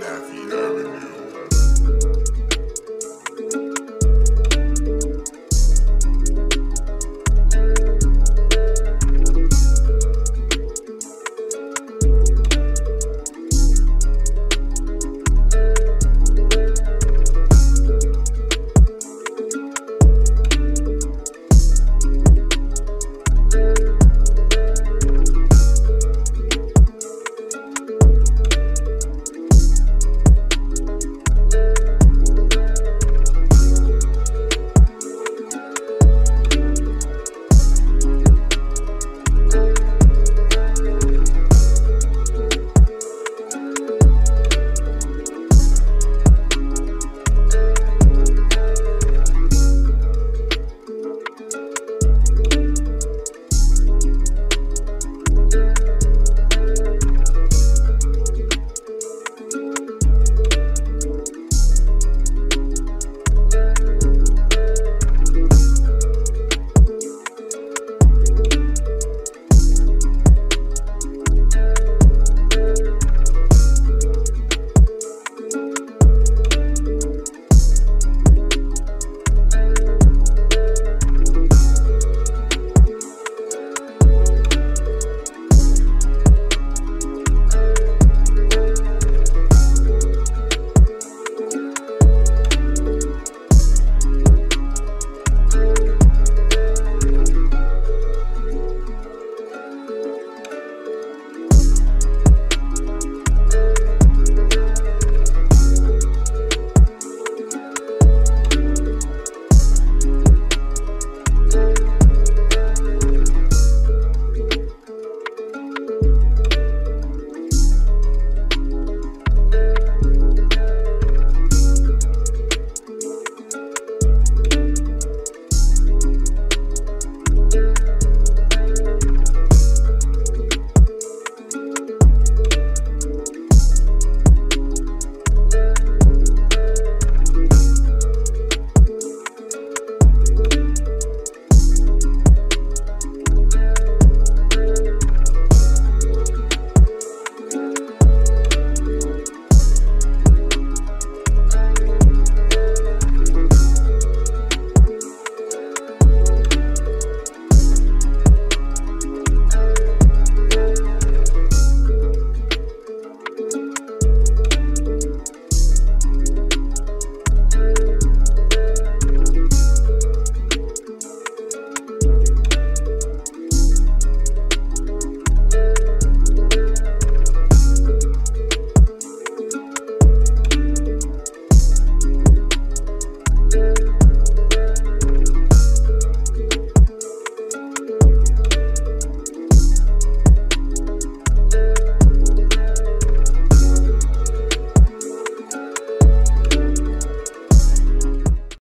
down to